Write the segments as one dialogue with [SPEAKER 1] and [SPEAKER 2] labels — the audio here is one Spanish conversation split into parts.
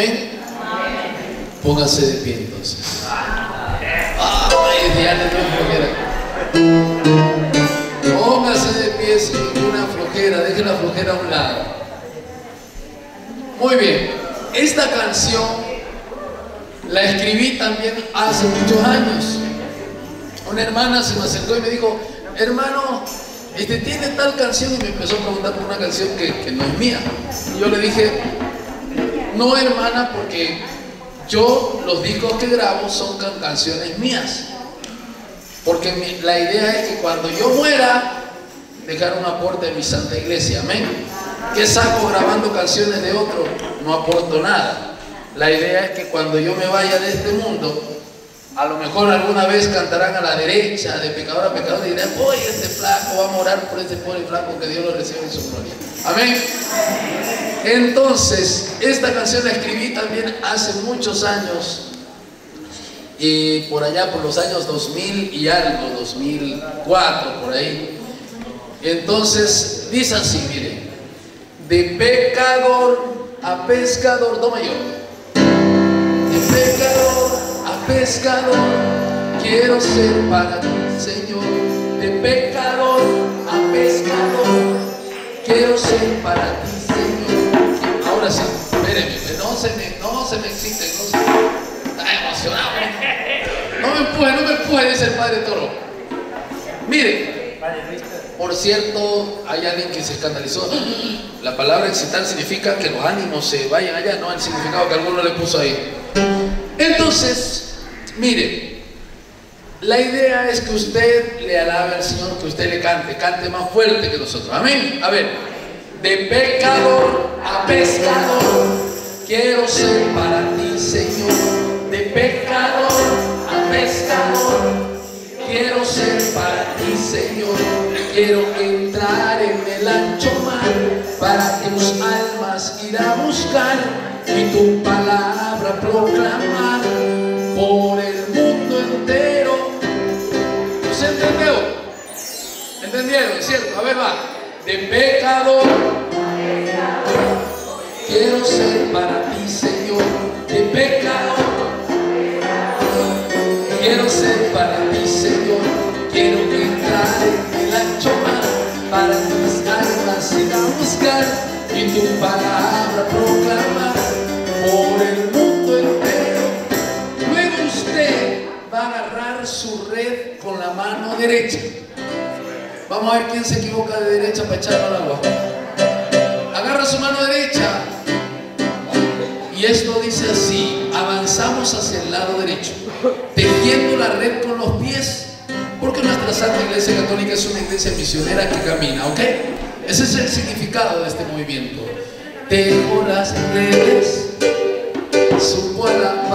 [SPEAKER 1] ¿Amén? Póngase de pie entonces. Póngase de pie sin ninguna flojera, deje la flojera a un lado. Muy bien, esta canción la escribí también hace muchos años. Una hermana se me acercó y me dijo, hermano, este tiene tal canción y me empezó a preguntar por una canción que, que no es mía. Y yo le dije, no hermana, porque yo los discos que grabo son canciones mías. Porque la idea es que cuando yo muera, dejar un aporte en mi santa iglesia. Amén. ¿Qué saco grabando canciones de otro? No aporto nada. La idea es que cuando yo me vaya de este mundo, a lo mejor alguna vez cantarán a la derecha, de pecador a pecador, y dirán, oye, este flaco va a morar por este pobre flaco que Dios lo reciba en su gloria. Amén. Entonces, esta canción la escribí también hace muchos años, y por allá por los años 2000 y algo, 2004, por ahí. Entonces, dice así, mire, de pecador a pescador, toma yo, de pecador a pescador, quiero ser para ti, Señor, de pecador a pescador, para ti, Señor. Ahora sí, espérenme, no se me, no se me no se está emocionado. No me empuje, no me empuje, dice el Padre Toro. Mire, por cierto, hay alguien que se escandalizó. La palabra excitar significa que los ánimos se vayan allá, no el significado que alguno le puso ahí. Entonces, mire, la idea es que usted le alabe al Señor, que usted le cante, cante más fuerte que nosotros. Amén. A ver, de pecador a pescador, quiero ser para ti, Señor. De pecador a pescador, quiero ser para ti, Señor. Quiero entrar en el ancho mar para tus almas ir a buscar y tu palabra proclamar por el mundo entero. ¿Se entendió? ¿Entendieron? ¿Es cierto? A ver, va. De pecador quiero ser para ti, Señor. De pecador quiero ser para ti, Señor. Quiero entrar en el ancho para mis almas ir a buscar y tu palabra proclamar por el mundo entero. Luego usted va a agarrar su red con la mano derecha. Vamos a ver quién se equivoca de derecha para echarlo al agua. Agarra su mano derecha. Y esto dice así, avanzamos hacia el lado derecho, tejiendo la red con los pies, porque nuestra Santa Iglesia Católica es una iglesia misionera que camina, ¿ok? Ese es el significado de este movimiento. Tejo las redes, subo a la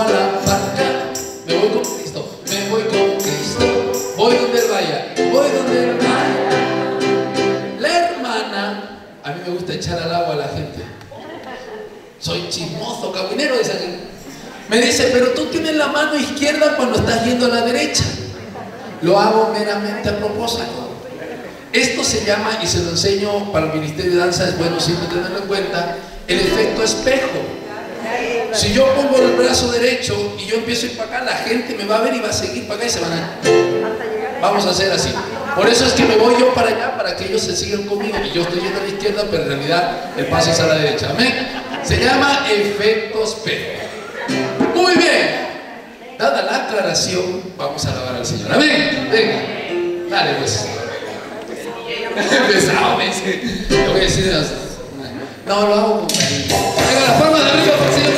[SPEAKER 1] a la barca, me voy con Cristo, me voy con Cristo, voy donde Él vaya, voy donde Él vaya. La hermana, a mí me gusta echar al agua a la gente. Soy chismoso, caminero, dice aquí. Me dice, pero tú tienes la mano izquierda cuando estás yendo a la derecha. Lo hago meramente a propósito. Esto se llama, y se lo enseño para el Ministerio de Danza, es bueno siempre tenerlo en cuenta, el efecto espejo. Si yo pongo el brazo derecho y yo empiezo a ir para acá, la gente me va a ver y va a seguir para acá y se van a... Vamos a hacer así. Por eso es que me voy yo para allá, para que ellos se sigan conmigo. Y yo estoy yendo a la izquierda, pero en realidad el paso es a la derecha. Amén. Se llama efecto espejo. Muy bien. Dada la aclaración, vamos a alabar al Señor. Amén. Venga. Dale pues. Pesado, me voy a decir No, lo hago con cariño. Palmas de arriba para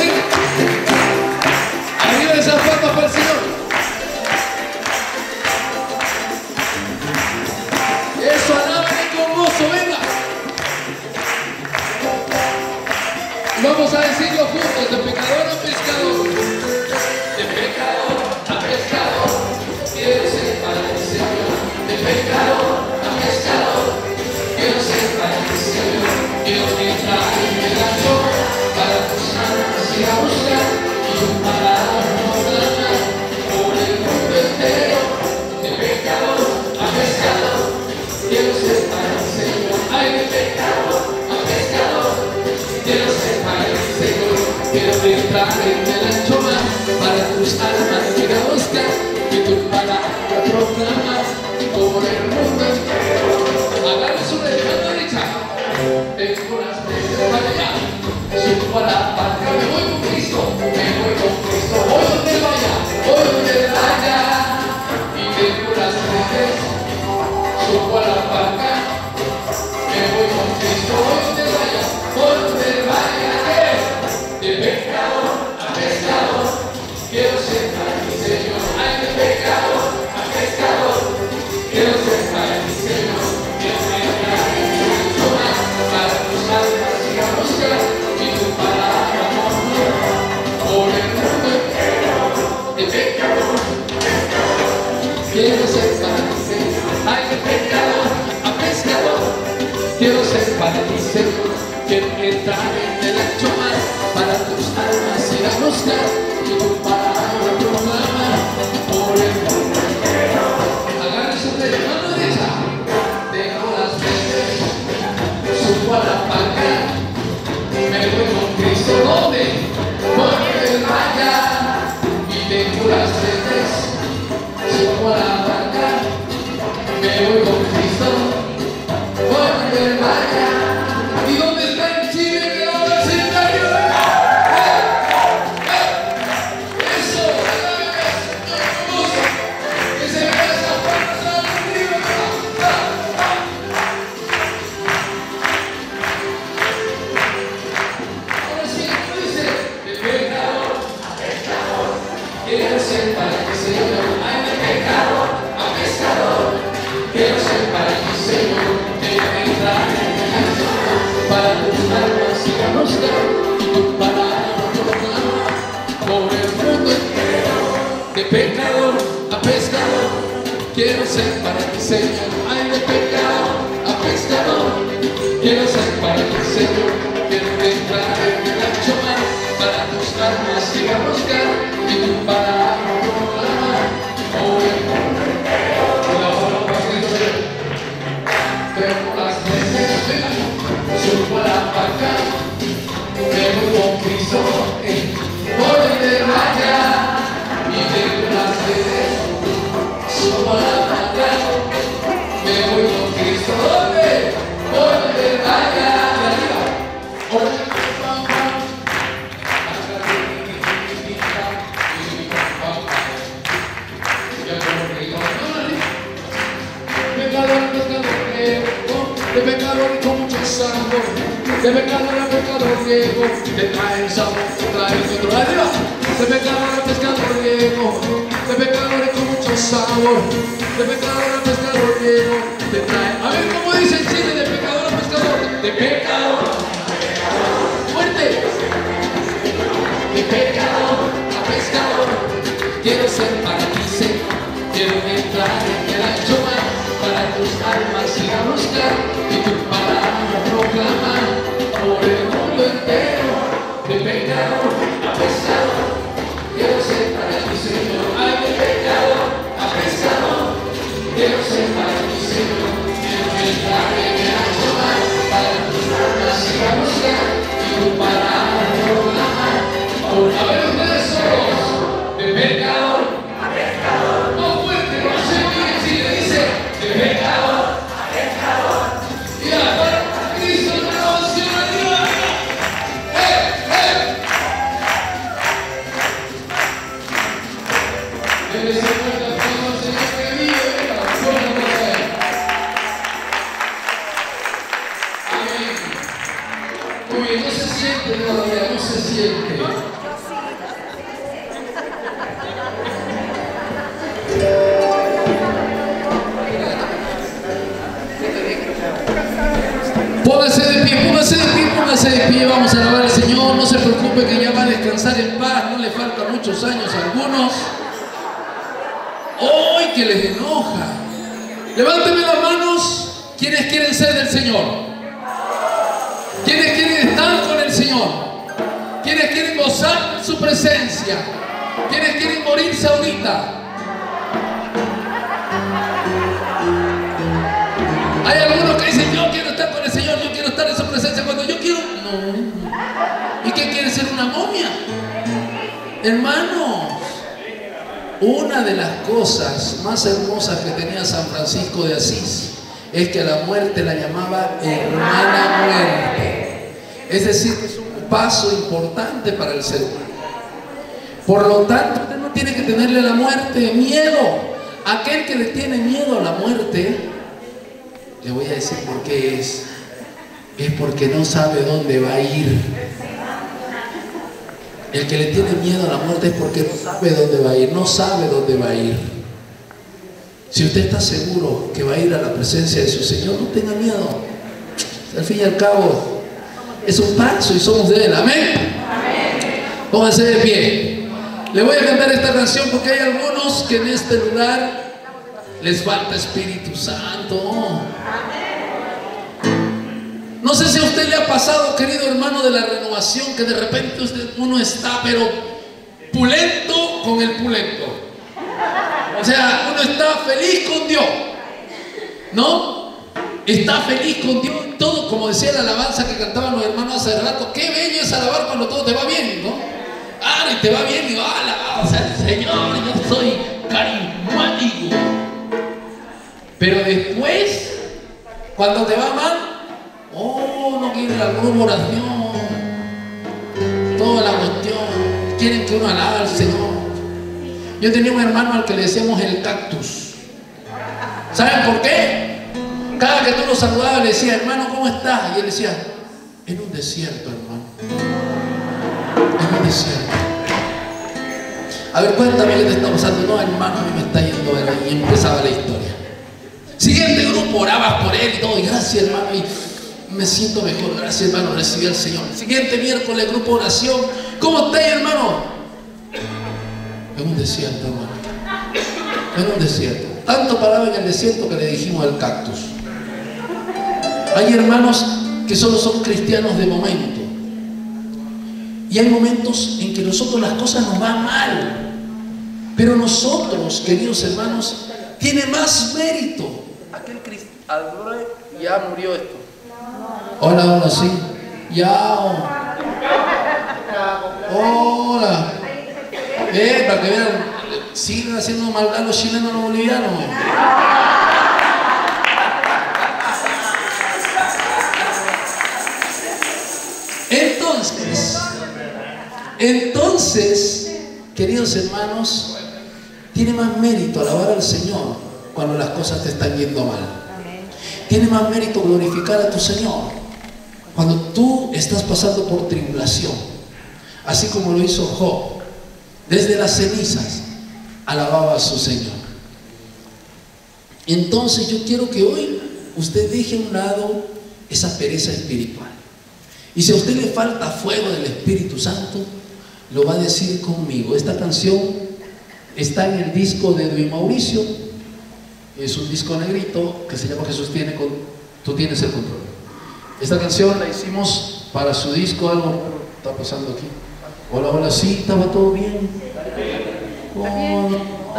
[SPEAKER 1] las a la Señor, quiero entrar en el mar para tus almas ir a buscar y tu palabra proclamar por el mundo entero. Agarre su derecha, mano derecha, dejo las veces, subo a la paca, me voy con Cristo, ¿dónde? Porque vaya y dejo las veces. Subo a la barca, me voy con de pecador a pecador griego, te trae el sabor, te trae el otro. Arriba, de pecador a pescador griego, de pecador con mucho sabor, de pecador a pescador griego, te trae, a ver cómo dice el chile, de pecador a pescador, de pecador, fuerte, de pecador a pescador, quiero ser para ti, quiero entrar en el ancho mar para tus almas ir a y tu palabra proclamar a buscar y tu palabra proclamar por a ver ustedes solos, descansar en paz, no le faltan muchos años a algunos. ¡Hoy que les enoja! Levánteme las manos, quienes quieren ser del Señor. Quienes quieren estar con el Señor. Quienes quieren gozar de su presencia. Quienes quieren morirse ahorita. Hay algunos que dicen, yo quiero estar con el Señor, yo quiero estar en su presencia cuando yo quiero. No. ¿Y qué quiere ser una momia? Hermanos, una de las cosas más hermosas que tenía San Francisco de Asís es que a la muerte la llamaba hermana muerte. Es decir, es un paso importante para el ser humano. Por lo tanto, usted no tiene que tenerle a la muerte miedo. Aquel que le tiene miedo a la muerte, le voy a decir por qué es. Es porque no sabe dónde va a ir. El que le tiene miedo a la muerte es porque no sabe dónde va a ir, no sabe dónde va a ir. Si usted está seguro que va a ir a la presencia de su Señor, no tenga miedo. Al fin y al cabo, es un paso y somos de Él. Amén. Pónganse de pie. Le voy a cantar esta canción porque hay algunos que en este lugar les falta Espíritu Santo. No sé si a usted le ha pasado, querido hermano de la renovación, que de repente uno está, pero pulento con el pulento. O sea, uno está feliz con Dios. ¿No? Está feliz con Dios todo, como decía la alabanza que cantaban los hermanos hace rato. Qué bello es alabar cuando todo te va bien, ¿no? Ah, y te va bien, y va, alabado sea el Señor, yo soy carismático. Pero después, cuando te va mal, Oh, no quieren la oración. Toda la cuestión. Quieren que uno alabe al Señor. Yo tenía un hermano al que le decíamos el cactus. ¿Saben por qué? Cada que tú lo saludabas le decía, hermano, ¿cómo estás? Y él decía, en un desierto, hermano. En un desierto. A ver, cuéntame qué te está pasando. No, hermano, a mí me está yendo ver. Y empezaba la historia. Siguiente grupo, orabas por él y todo. Y gracias, hermano me siento mejor. Gracias, hermano. Recibí al Señor. Siguiente miércoles, grupo oración. ¿Cómo estáis, hermano? En un desierto, hermano. En un desierto. Tanto paraba en el desierto que le dijimos al cactus. Hay hermanos que solo son cristianos de momento. Y hay momentos en que nosotros las cosas nos van mal. Pero nosotros, queridos hermanos, tiene más mérito. Aquel cristiano ya murió esto. Hola, hola, sí. Ya. Hola. Eh, para que vean, siguen haciendo maldad los chilenos a los bolivianos. Entonces, entonces, queridos hermanos, tiene más mérito alabar al Señor cuando las cosas te están yendo mal. Tiene más mérito glorificar a tu Señor cuando tú estás pasando por tribulación, así como lo hizo Job, desde las cenizas alababa a su Señor. Entonces yo quiero que hoy usted deje a un lado esa pereza espiritual. Y si a usted le falta fuego del Espíritu Santo, lo va a decir conmigo. Esta canción está en el disco de Edwin Mauricio. Es un disco negrito que se llama Jesús tiene con, tú tienes el control. Esta canción la hicimos para su disco, algo está pasando aquí. Hola, hola, sí, estaba todo bien. Oh,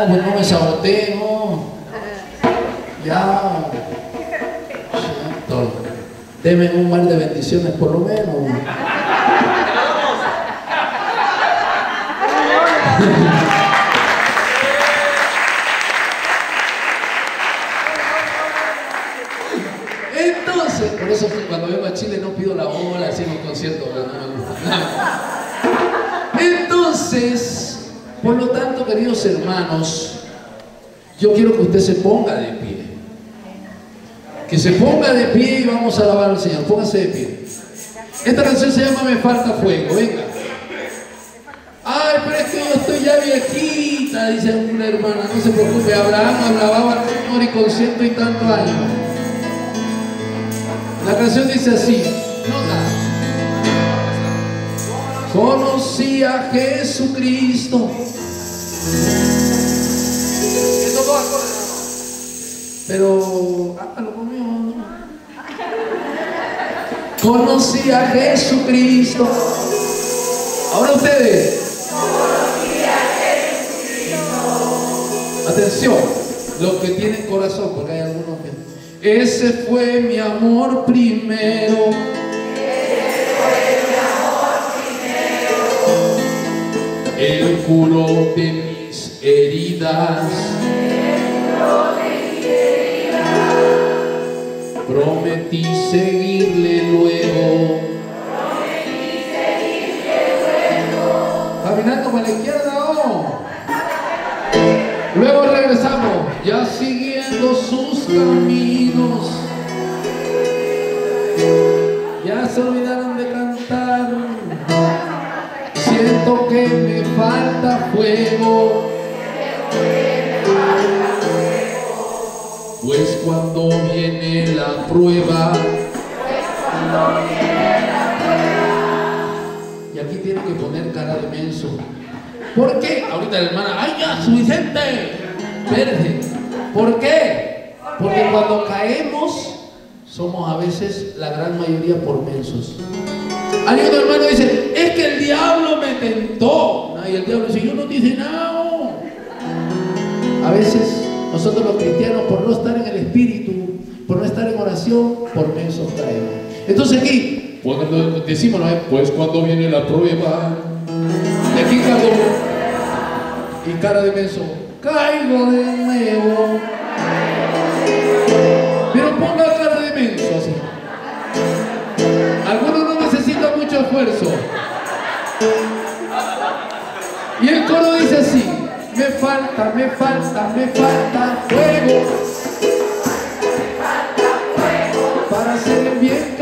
[SPEAKER 1] no, no me saboteé, no. Ya. Deme un mar de bendiciones por lo menos. por eso cuando vengo a Chile no pido la bola, así en un concierto, pero no me gusta. Entonces, por lo hermanos, yo quiero que usted se ponga de pie. Que se ponga de pie y vamos a alabar al Señor. Póngase de pie. Esta canción se llama Me falta fuego. Venga. Ay, pero es que yo estoy ya viejita, dice una hermana. No se preocupe, Abraham hablaba al Señor y con ciento y tantos años. La canción dice así, Conocí a Jesucristo. Pero, hágalo conmigo. Conocí a Jesucristo. Ahora ustedes. Atención, los que tienen corazón, porque hay algunos que ese fue mi amor primero. Ese fue mi amor primero. curó de mis heridas. Prometí seguirle luego. Prometí seguirle luego. Caminando para la izquierda, oh. fuego, pues cuando viene la prueba, y aquí tiene que poner cara de menso. ¿Por qué? Ahorita la hermana, ¡ay ya, suficiente! Espérate. ¿Por qué? Porque cuando caemos, somos a veces la gran mayoría por mensos. Alguien hermano dice, es que el diablo me tentó. Y el diablo dice, yo no dice nada. Oh". A veces nosotros los cristianos, por no estar en el espíritu, por no estar en oración, por eso traemos. Entonces aquí, decimos, pues cuando viene la prueba, de aquí caigo y cara de menso, caigo de nuevo. Pero ponga cara de menso así. Algunos no necesitan mucho esfuerzo. Y el coro dice así, me falta, me falta, me falta fuego. Para hacer bien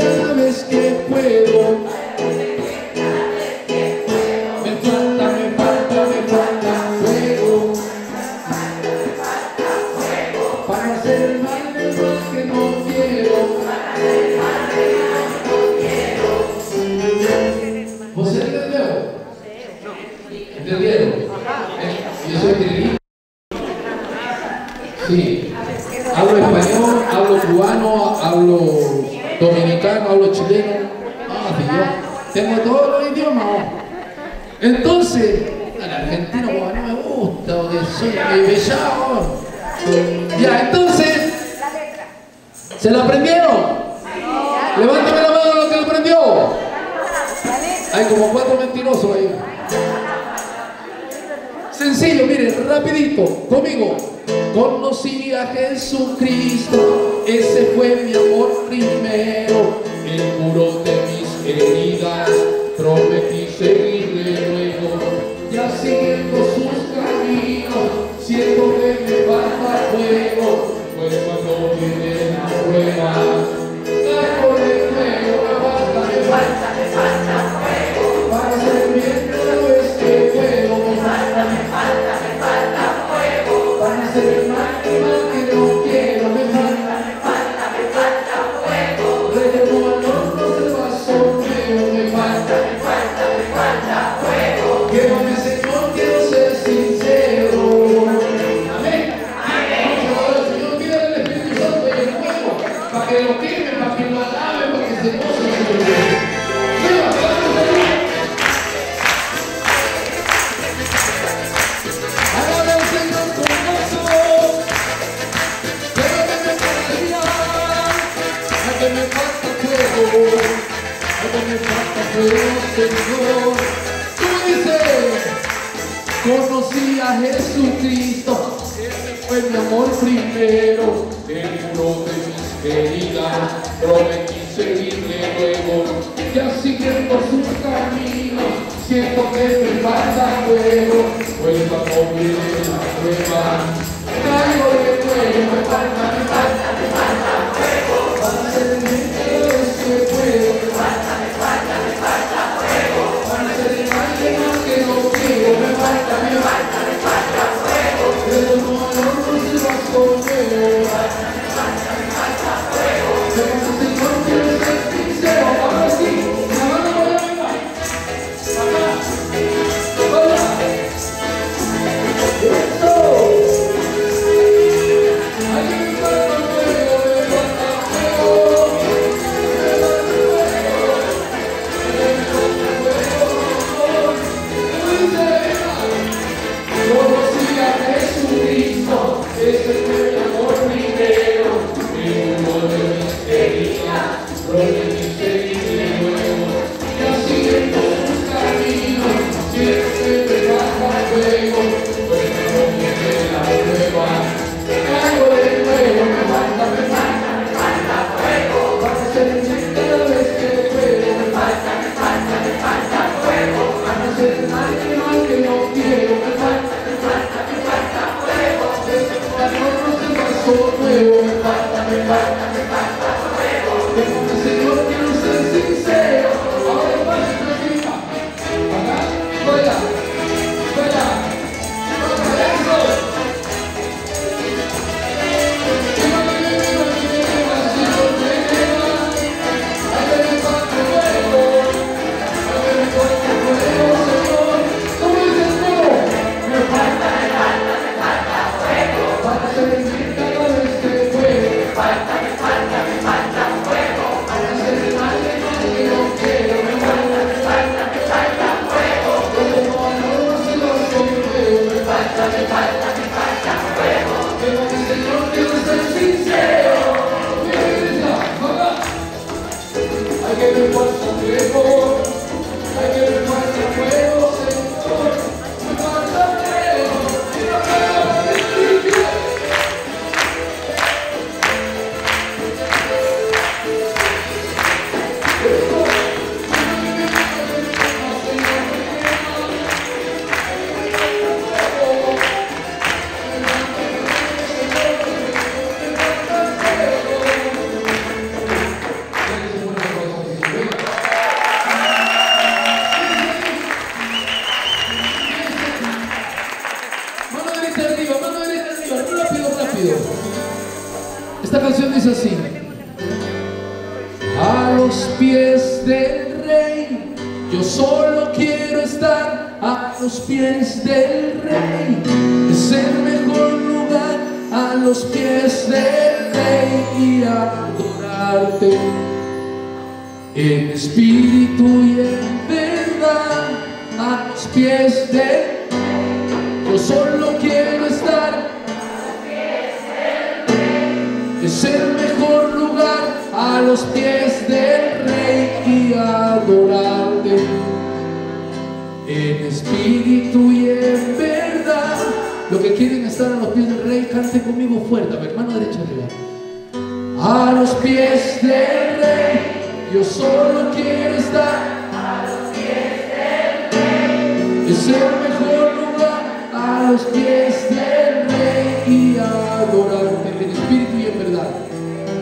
[SPEAKER 1] adorarte en espíritu y en verdad a los pies de yo solo quiero estar a los pies del rey. es el mejor lugar a los pies del rey y adorarte en espíritu y en verdad lo que quieren estar a los pies del rey, cante conmigo fuerte, a mi hermano derecha arriba. A los pies del rey, yo solo quiero estar. A los pies del rey, es el mejor lugar. A los pies del rey y adorarte en espíritu y en verdad.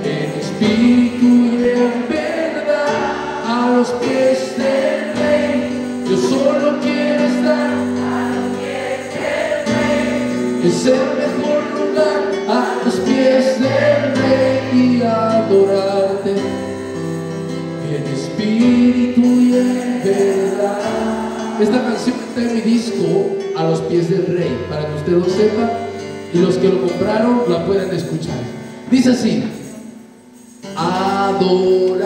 [SPEAKER 1] En espíritu y en verdad. A los pies del rey, yo solo quiero estar. A los pies del rey, es el Esta canción está en mi disco A los pies del rey, para que usted lo sepa y los que lo compraron la puedan escuchar. Dice así, adorarte,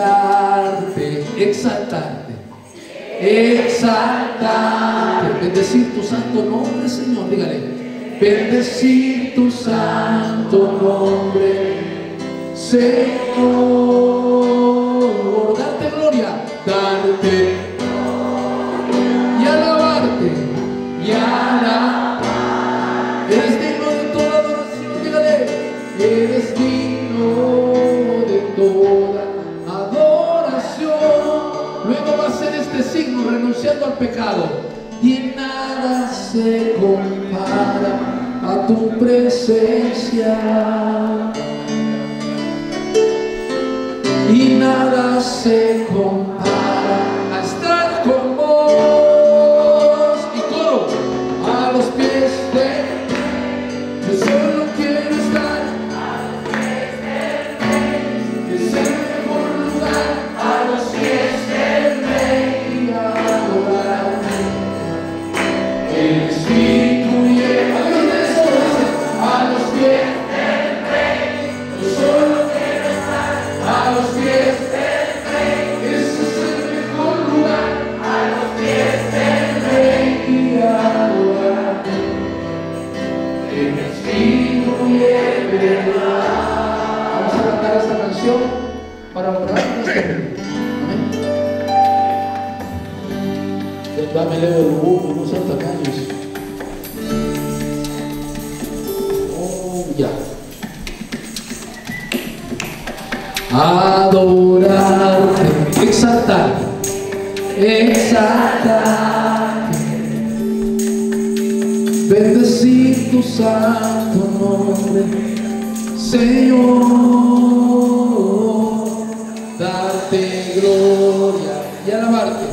[SPEAKER 1] exaltarte, exaltarte, bendecir tu santo nombre, Señor, dígale, bendecir tu santo nombre, Señor, darte gloria, darte gloria. pecado y nada se compara a tu presencia. Y nada se compara Amén. Dámele el
[SPEAKER 2] huevo, no sean tacaños.
[SPEAKER 1] Oh, ya. Adorarte, exaltar, exaltar. Bendecir tu santo Nome, Senhor. Gloria y alabarte,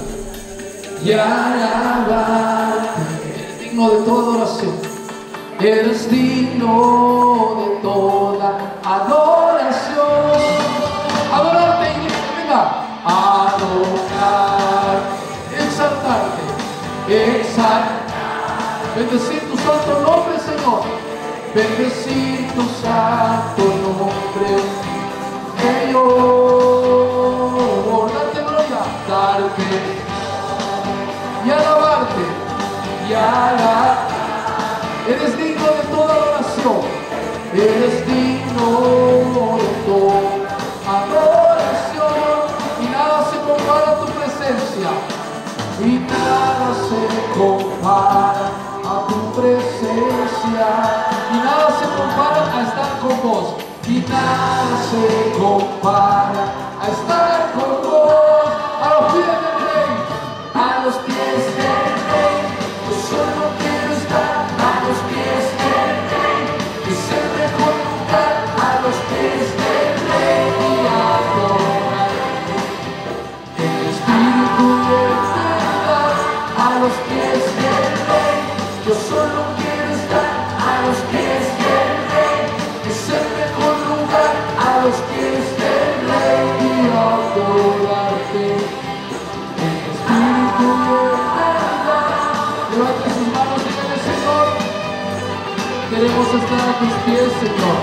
[SPEAKER 1] y alabarte, eres digno de toda adoración, eres digno de toda adoración. Adorarte, venga. Adorar, exaltarte, exaltar. Bendecir tu santo nombre, Señor. Bendecir tu santo nombre, y alabarte y alabarte. Eres digno de toda adoración. Eres digno de toda adoración. Y nada se compara a tu presencia. Y nada se compara a tu presencia. Y nada se compara a estar con vos. Y nada se compara a estar a tus pies, Señor.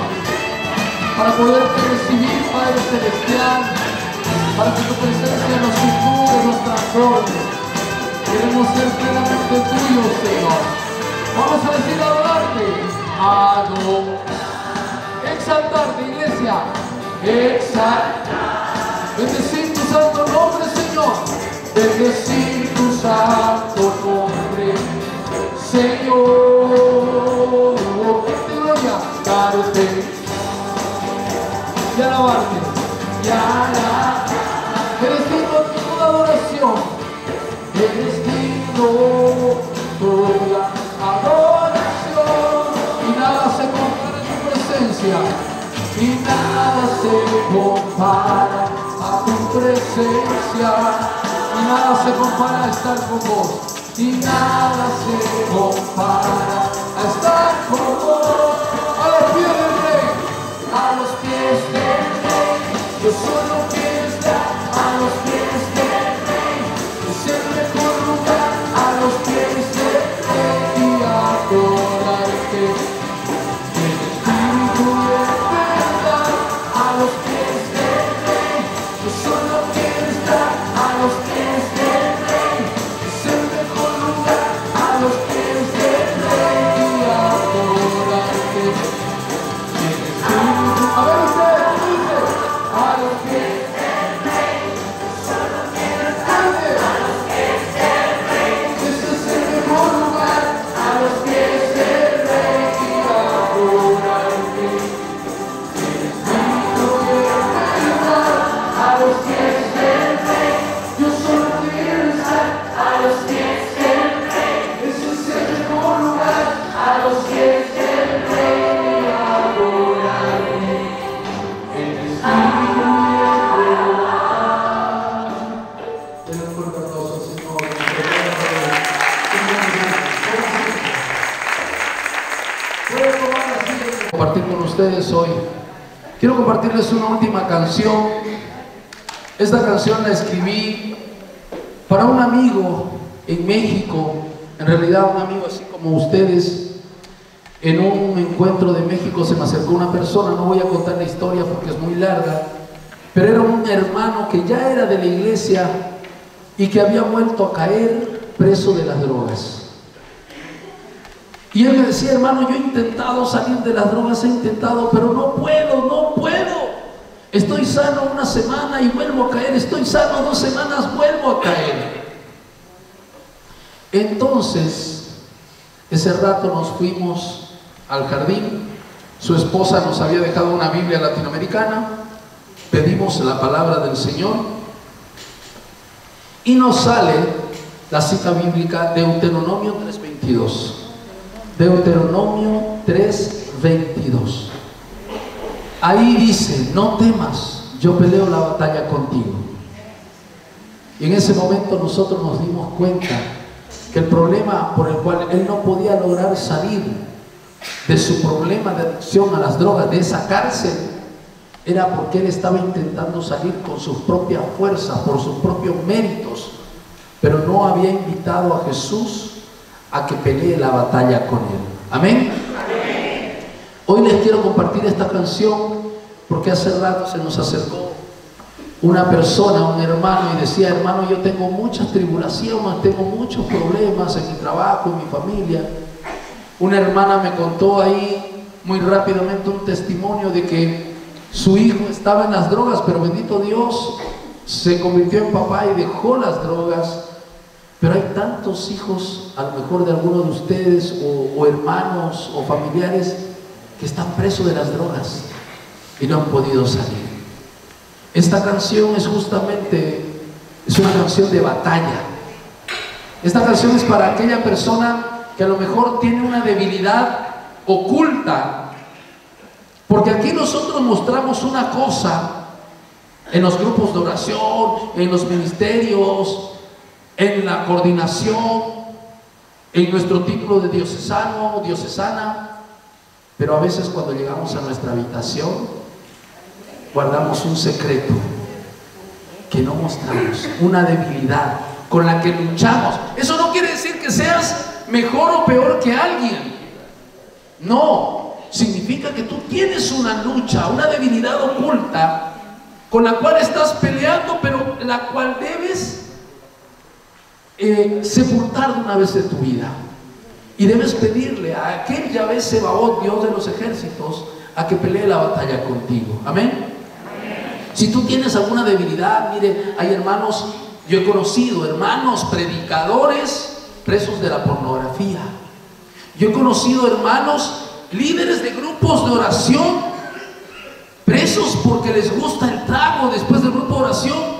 [SPEAKER 1] Para poderte recibir, Padre Celestial para que tu presencia nos inunde, nos transforme. Queremos ser plenamente tuyos, Señor. Vamos a decir adorarte. Adorar. Exaltarte, iglesia. Exaltar. Bendecir tu santo nombre, Señor. Bendecir tu santo toda adoración. Y nada se compara a tu presencia. Y nada se compara a tu presencia. Y nada se compara a estar con vos. Y nada se compara a estar con vos. A los pies del rey. A los pies del rey. Yo solo Compartirles una última canción. Esta canción la escribí para un amigo en México, en realidad un amigo así como ustedes. En un encuentro de México se me acercó una persona, no voy a contar la historia porque es muy larga, pero era un hermano que ya era de la iglesia y que había vuelto a caer preso de las drogas. Y él me decía, hermano, yo he intentado salir de las drogas, he intentado, pero no puedo, no. Estoy sano una semana y vuelvo a caer, estoy sano dos semanas, vuelvo a caer. Entonces, ese rato nos fuimos al jardín Su esposa nos había dejado una Biblia latinoamericana, pedimos la palabra del Señor y nos sale la cita bíblica Deuteronomio 3.22. Deuteronomio 3.22. Ahí dice, no temas, yo peleo la batalla contigo. Y en ese momento nosotros nos dimos cuenta que el problema por el cual él no podía lograr salir de su problema de adicción a las drogas, de esa cárcel, era porque él estaba intentando salir con sus propias fuerzas, por sus propios méritos, pero no había invitado a Jesús a que pelee la batalla con él. Amén. Hoy les quiero compartir esta canción porque hace rato se nos acercó una persona, un hermano, y decía, hermano, yo tengo muchas tribulaciones, tengo muchos problemas en mi trabajo, en mi familia. Una hermana me contó ahí muy rápidamente un testimonio de que su hijo estaba en las drogas, pero bendito Dios, se convirtió en papá y dejó las drogas. Pero hay tantos hijos, a lo mejor de algunos de ustedes, o hermanos o familiares, que están presos de las drogas y no han podido salir. Esta canción es justamente, es una canción de batalla. Esta canción es para aquella persona que a lo mejor tiene una debilidad oculta. Porque aquí nosotros mostramos una cosa en los grupos de oración, en los ministerios, en la coordinación, en nuestro título de diocesano diocesana. Pero a veces cuando llegamos a nuestra habitación, guardamos un secreto que no mostramos, una debilidad con la que luchamos. Eso no quiere decir que seas mejor o peor que alguien. No, significa que tú tienes una lucha, una debilidad oculta con la cual estás peleando, pero la cual debes eh, sepultar de una vez de tu vida. Y debes pedirle a aquel Yahvé Sebaot, Dios de los ejércitos, a que pelee la batalla contigo. Amén. Si tú tienes alguna debilidad, mire, hay hermanos, yo he conocido hermanos predicadores presos de la pornografía. Yo he conocido hermanos líderes de grupos de oración presos porque les gusta el trago después del grupo de oración.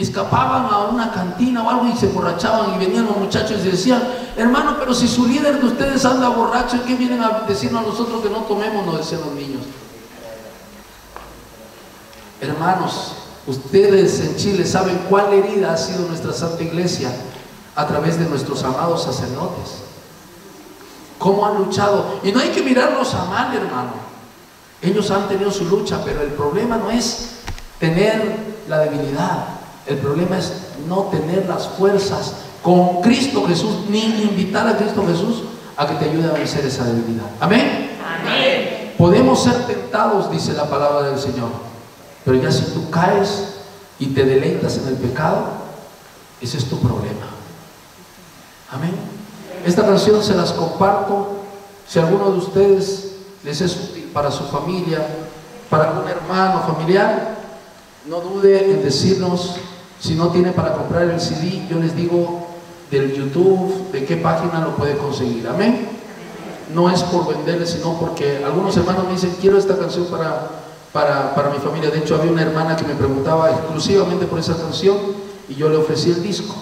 [SPEAKER 1] Escapaban a una cantina o algo y se borrachaban y venían los muchachos y decían, hermano, pero si su líder de ustedes anda borracho, ¿qué vienen a decirnos a nosotros que no tomemos? Nos decían los niños. Hermanos, ustedes en Chile saben cuál herida ha sido nuestra Santa Iglesia a través de nuestros amados sacerdotes. Cómo han luchado. Y no hay que mirarlos a mal, hermano. Ellos han tenido su lucha, pero el problema no es tener la debilidad. El problema es no tener las fuerzas con Cristo Jesús, ni invitar a Cristo Jesús a que te ayude a vencer esa debilidad. Amén. Amén. Podemos ser tentados, dice la palabra del Señor pero ya si tú caes y te deleitas en el pecado, ese es tu problema. Amén. Esta canción se las comparto. Si alguno de ustedes les es útil para su familia, para algún hermano familiar, no dude en decirnos si no tiene para comprar el CD, yo les digo del YouTube, de qué página lo puede conseguir. Amén. No es por venderle, sino porque algunos hermanos me dicen, quiero esta canción para para, para mi familia. De hecho, había una hermana que me preguntaba exclusivamente por esa canción y yo le ofrecí el disco.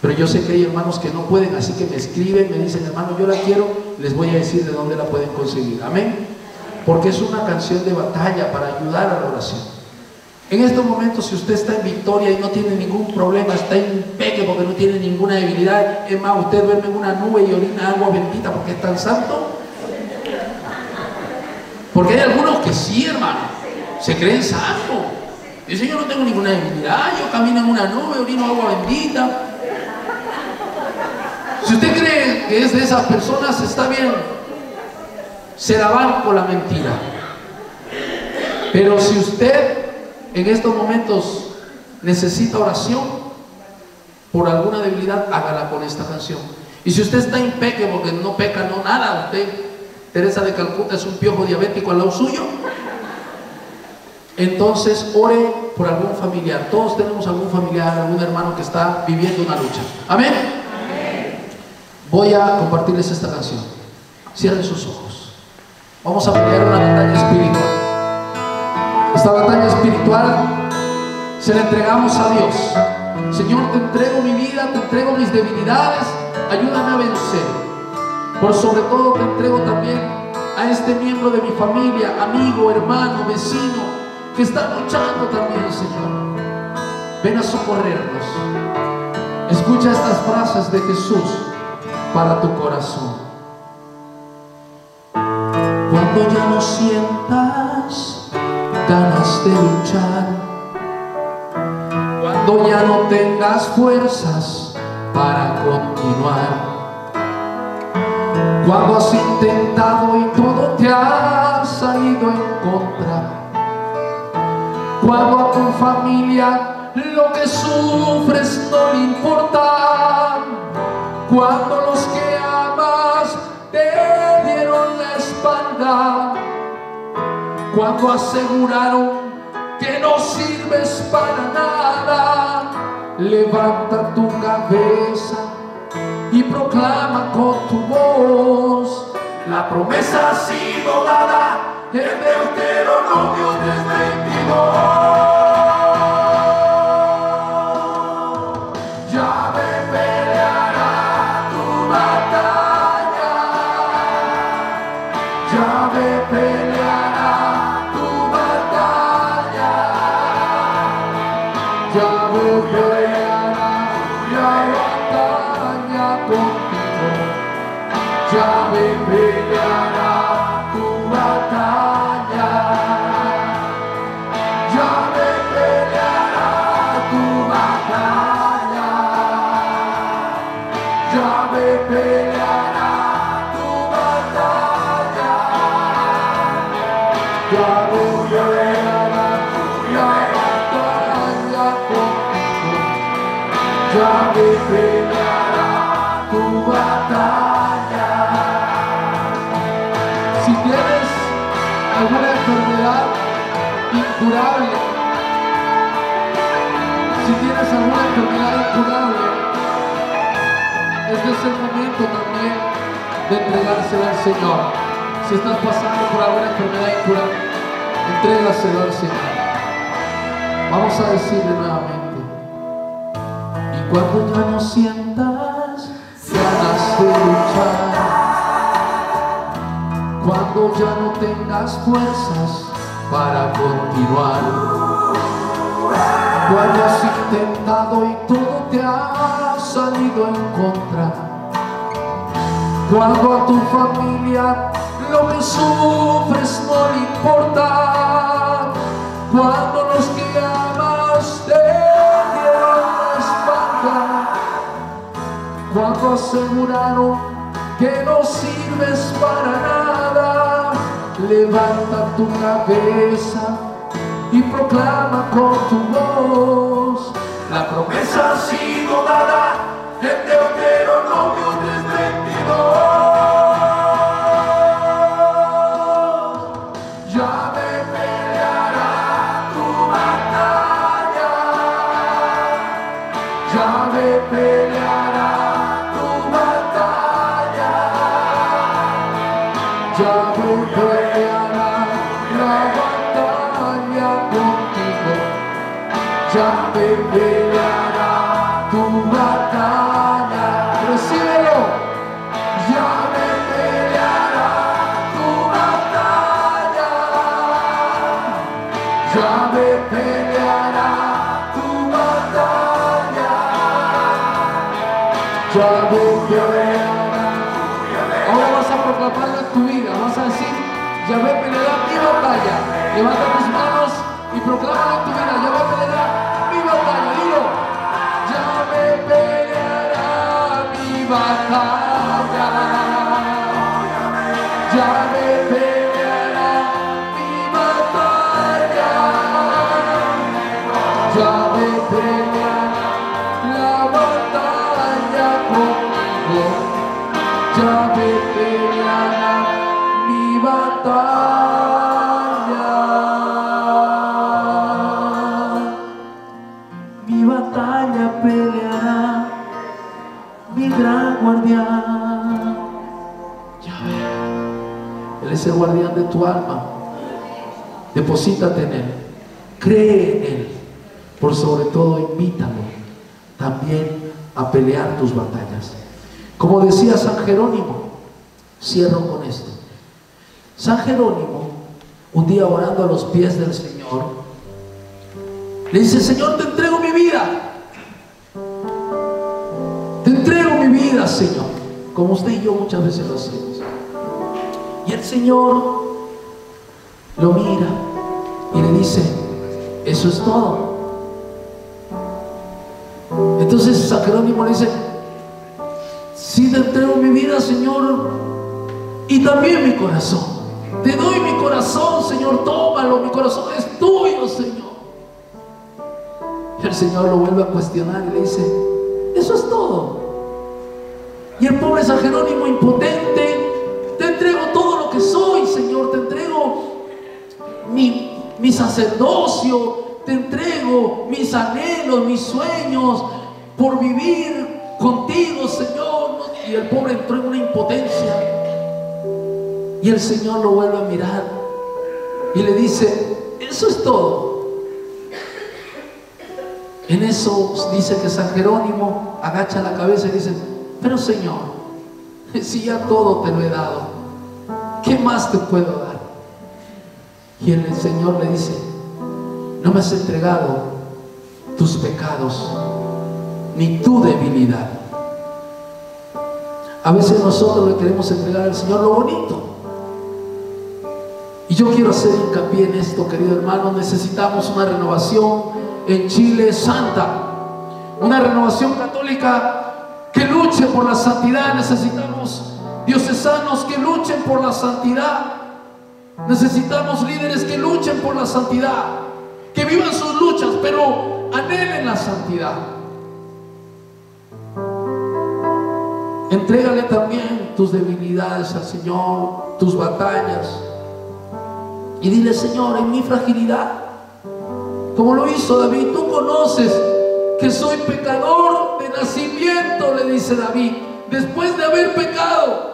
[SPEAKER 1] Pero yo sé que hay hermanos que no pueden, así que me escriben, me dicen, hermano, yo la quiero, les voy a decir de dónde la pueden conseguir. Amén. Porque es una canción de batalla para ayudar a la oración. En estos momentos, si usted está en victoria y no tiene ningún problema, está en peque porque no tiene ninguna debilidad, es más, usted duerme en una nube y orina agua bendita porque es tan santo. Porque hay algunos que sí, hermano se creen santos. Dice, yo no tengo ninguna debilidad, yo camino en una nube, orino agua bendita. Si usted cree que es de esas personas, está bien. Se la van con la mentira. Pero si usted en estos momentos necesita oración por alguna debilidad, hágala con esta canción. Y si usted está impeque porque no peca, no nada, usted, Teresa de Calcuta es un piojo diabético al lado suyo, entonces, ore por algún familiar. Todos tenemos algún familiar, algún hermano que está viviendo una lucha. Amén. Voy a compartirles esta canción. Cierren sus ojos. Vamos a pelear una batalla espiritual. Esta batalla espiritual se la entregamos a Dios. Señor, te entrego mi vida, te entrego mis debilidades, ayúdame a vencer. Por sobre todo te entrego también a este miembro de mi familia, amigo, hermano, vecino, que está luchando también, Señor. Ven a socorrernos. Escucha estas frases de Jesús para tu corazón. Cuando ya no sientas de luchar, cuando ya no tengas fuerzas para continuar, cuando has intentado y todo te ha salido en contra, cuando a tu familia lo que sufres no le importa, cuando los que amas te dieron la espalda, cuando aseguraron que no sirves para nada, levanta tu cabeza y proclama con tu voz. La promesa ha sido dada en Deuteronomio 3:22. Este es el momento también de entregársela al Señor. Si estás pasando por alguna enfermedad incurable, entrégasela al Señor. Vamos a decirle nuevamente. Y cuando ya no sientas ganas de luchar, cuando ya no tengas fuerzas para continuar, cuando has intentado y todo te ha salido en contra, cuando a tu familia lo que sufres no le importa, cuando los que amas te dieron la espalda, cuando aseguraron que no sirves para nada, levanta tu cabeza y proclama con tu voz. Promesa ha sido dada Yahvé peleará tu batalla. Recíbelo. Yahvé peleará tu batalla. Yahvé peleará tu batalla. Yahvé peleará. Ahora vas a proclamarlo en tu vida. Vas a decir, Yahvé peleará mi batalla. Levanta tus manos y proclama es guardián de tu alma. Deposítate en Él. Cree en Él. Por sobre todo, invítalo también a pelear tus batallas. Como decía San Jerónimo, cierro con esto. San Jerónimo, un día orando a los pies del Señor, le dice, Señor, te entrego mi vida. Te entrego mi vida, Señor. Como usted y yo muchas veces lo hacemos. Y el Señor lo mira y le dice, eso es todo. Entonces San Jerónimo le dice, si te entrego mi vida, Señor, y también mi corazón. Te doy mi corazón, Señor, tómalo, mi corazón es tuyo, Señor. Y el Señor lo vuelve a cuestionar y le dice, eso es todo. Y el pobre San Jerónimo impotente, Señor, te entrego mi, mi sacerdocio, te entrego mis anhelos, mis sueños por vivir contigo, Señor. Y el pobre entró en una impotencia. Y el Señor lo vuelve a mirar y le dice, eso es todo. En eso dice que San Jerónimo agacha la cabeza y dice, pero Señor, si ya todo te lo he dado, ¿qué más te puedo dar? Y el Señor le dice, no me has entregado tus pecados, ni tu debilidad. A veces nosotros le queremos entregar al Señor lo bonito. Y yo quiero hacer hincapié en esto, querido hermano. Necesitamos una renovación en Chile santa. Una renovación católica que luche por la santidad. Necesitamos diocesanos que luchen por la santidad. Necesitamos líderes que luchen por la santidad. Que vivan sus luchas, pero anhelen la santidad. Entrégale también tus debilidades al Señor, tus batallas. Y dile, Señor, en mi fragilidad, como lo hizo David, tú conoces que soy pecador de nacimiento, le dice David, después de haber pecado.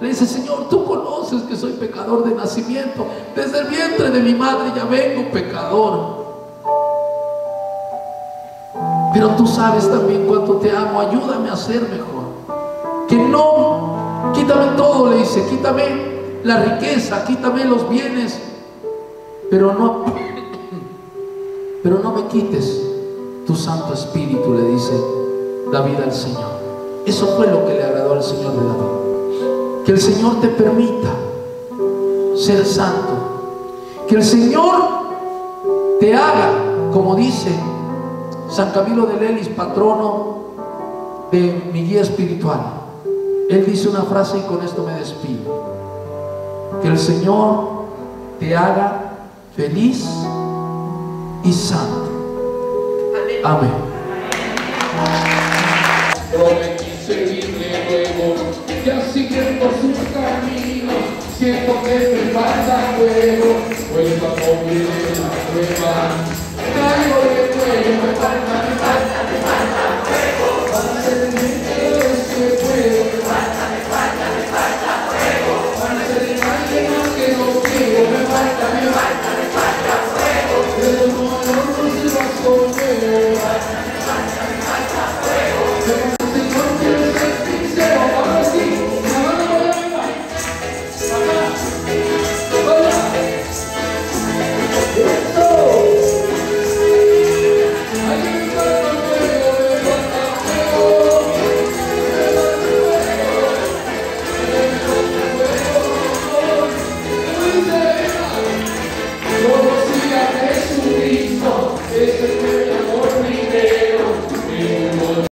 [SPEAKER 1] Le dice, Señor, tú conoces que soy pecador de nacimiento. Desde el vientre de mi madre ya vengo pecador. Pero tú sabes también cuánto te amo. Ayúdame a ser mejor. Que no, quítame todo, le dice, quítame la riqueza, quítame los bienes. Pero no, pero no me quites tu Santo Espíritu, le dice David al Señor. Eso fue lo que le agradó al Señor de David. Que el Señor te permita ser santo. Que el Señor te haga, como dice San Camilo de Lelis, patrono de mi guía espiritual. Él dice una frase y con esto me despido. Que el Señor te haga feliz y santo. Amén
[SPEAKER 2] estrellas siguiendo sus caminos, siento que
[SPEAKER 1] me falta fuego, pues cuando viene la prueba, caigo de cuello, me falta, me falta, me falta fuego, para sentir ese fuego, me falta, me falta, me falta fuego, para ser alguien más que no quiero, me falta, me falta, me falta fuego, pero no, no, no se va a comer.